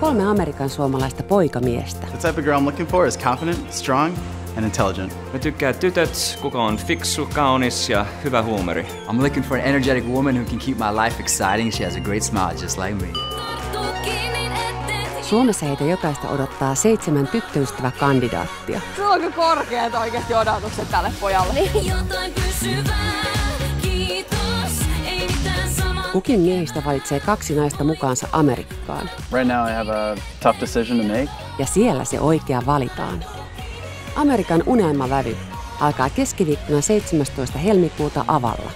kolme Amerikan suomalaista poikamiestä. The type of girl I'm looking for is confident, strong, and intelligent. Me tykkää tytöt, kuka on fiksu, kaunis ja hyvä huumori. I'm looking for an energetic woman who can keep my life exciting. She has a great smile just like me. Suomessa heitä jokaista odottaa seitsemän tyttöystävä kandidaattia. Sulla on korkeat oikeasti odotukset tälle pojalle. Jotain pysyvää, Kukin miehistä valitsee kaksi naista mukaansa Amerikkaan. Right now I have a tough decision to make. Ja siellä se oikea valitaan. Amerikan unelmavävy alkaa keskiviikkona 17. helmikuuta avalla.